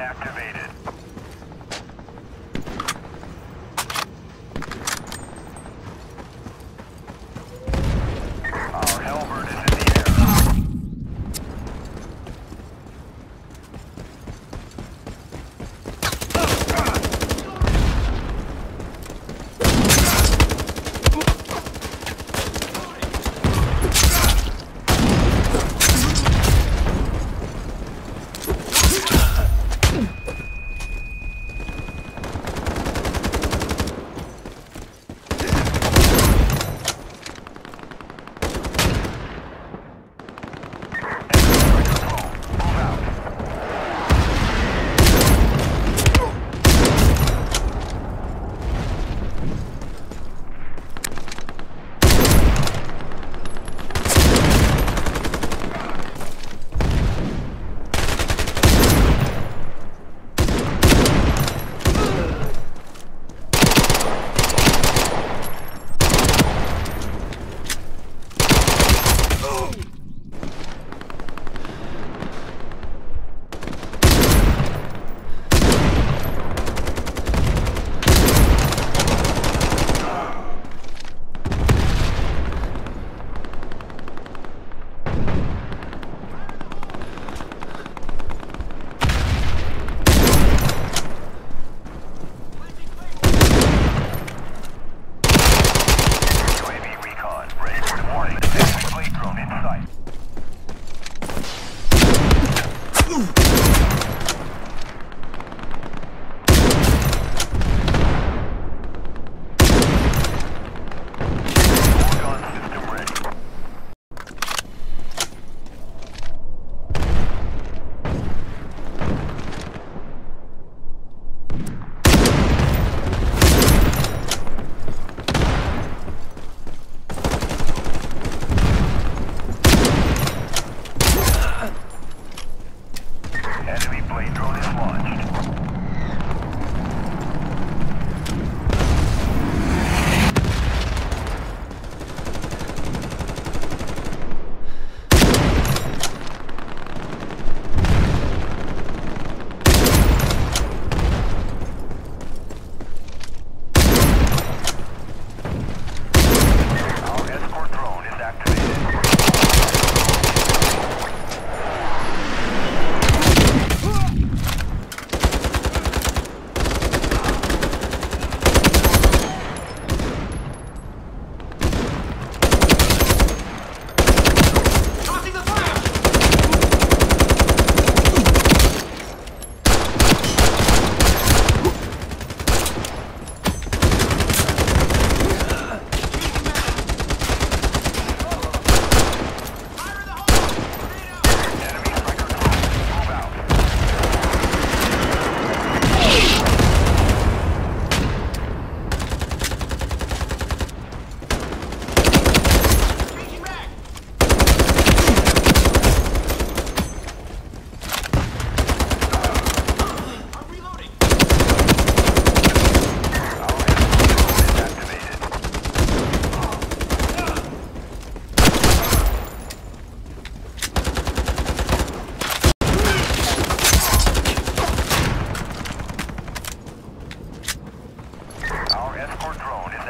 activated.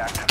contact.